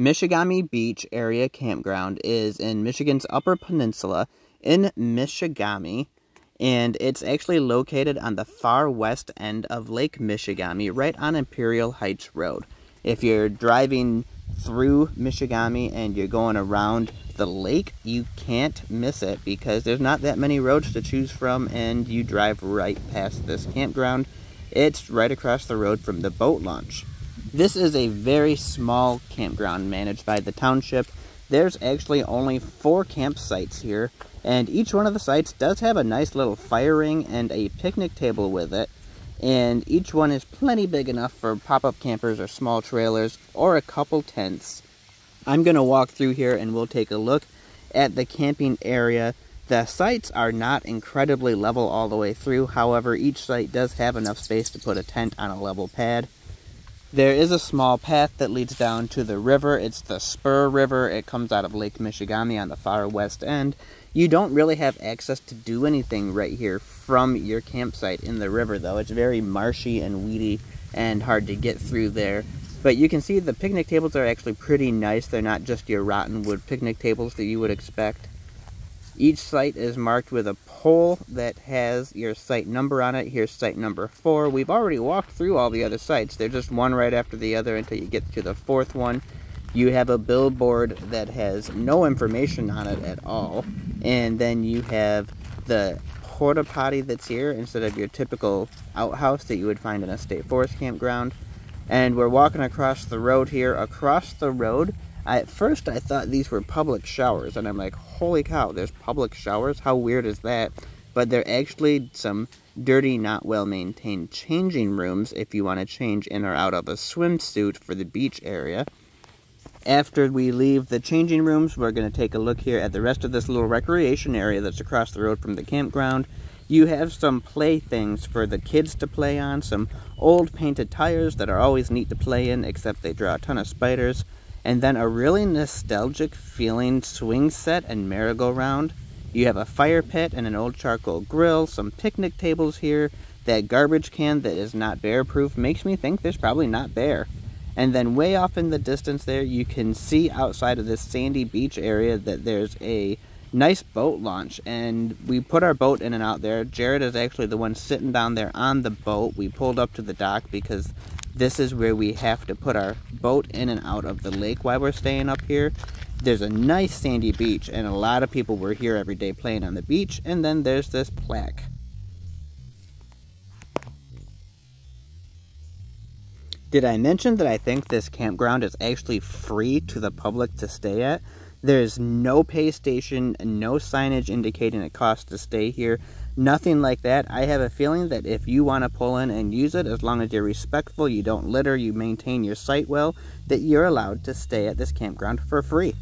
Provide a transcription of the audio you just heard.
Michigamme Beach Area Campground is in Michigan's Upper Peninsula in Michigamme, and it's actually located on the far west end of Lake Michigamme, right on Imperial Heights Road. If you're driving through Michigamme and you're going around the lake, you can't miss it because there's not that many roads to choose from, and you drive right past this campground. It's right across the road from the boat launch. This is a very small campground managed by the township. There's actually only four campsites here, and each one of the sites does have a nice little fire ring and a picnic table with it. And each one is plenty big enough for pop-up campers or small trailers or a couple tents. I'm going to walk through here and we'll take a look at the camping area. The sites are not incredibly level all the way through, however each site does have enough space to put a tent on a level pad. There is a small path that leads down to the river. It's the Spurr River. It comes out of Lake Michigamme on the far west end. You don't really have access to do anything right here from your campsite in the river, though. It's very marshy and weedy and hard to get through there. But you can see the picnic tables are actually pretty nice. They're not just your rotten wood picnic tables that you would expect. Each site is marked with a pole that has your site number on it. Here's site number four. We've already walked through all the other sites. They're just one right after the other until you get to the fourth one. You have a billboard that has no information on it at all. And then you have the porta potty that's here instead of your typical outhouse that you would find in a state forest campground. And we're walking across the road here. Across the road I, at first, I thought these were public showers, and I'm like, holy cow, there's public showers? How weird is that? But they're actually some dirty, not well-maintained changing rooms if you want to change in or out of a swimsuit for the beach area. After we leave the changing rooms, we're going to take a look here at the rest of this little recreation area that's across the road from the campground. You have some playthings for the kids to play on, some old painted tires that are always neat to play in, except they draw a ton of spiders and then a really nostalgic feeling swing set and merry-go-round. You have a fire pit and an old charcoal grill, some picnic tables here. That garbage can that is not bear-proof makes me think there's probably not bear. And then way off in the distance there, you can see outside of this sandy beach area that there's a nice boat launch. And we put our boat in and out there. Jared is actually the one sitting down there on the boat. We pulled up to the dock because this is where we have to put our boat in and out of the lake while we're staying up here. There's a nice sandy beach and a lot of people were here every day playing on the beach. And then there's this plaque. Did I mention that I think this campground is actually free to the public to stay at? There's no pay station, no signage indicating a cost to stay here, nothing like that. I have a feeling that if you want to pull in and use it, as long as you're respectful, you don't litter, you maintain your site well, that you're allowed to stay at this campground for free.